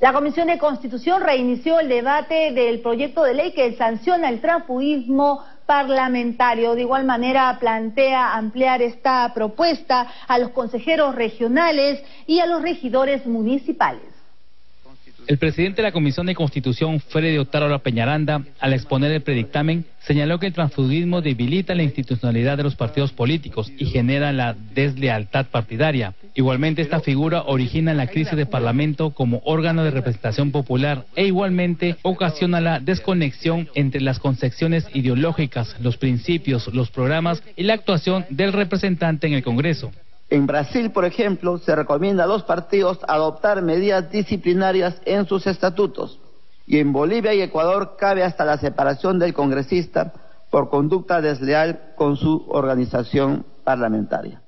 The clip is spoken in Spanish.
La Comisión de Constitución reinició el debate del proyecto de ley que sanciona el transfugismo parlamentario. De igual manera, plantea ampliar esta propuesta a los consejeros regionales y a los regidores municipales. El presidente de la Comisión de Constitución, Freddy Otárola Peñaranda, al exponer el predictamen, señaló que el transfugismo debilita la institucionalidad de los partidos políticos y genera la deslealtad partidaria. Igualmente, esta figura origina la crisis de Parlamento como órgano de representación popular e igualmente ocasiona la desconexión entre las concepciones ideológicas, los principios, los programas y la actuación del representante en el Congreso. En Brasil, por ejemplo, se recomienda a los partidos adoptar medidas disciplinarias en sus estatutos. Y en Bolivia y Ecuador cabe hasta la separación del congresista por conducta desleal con su organización parlamentaria.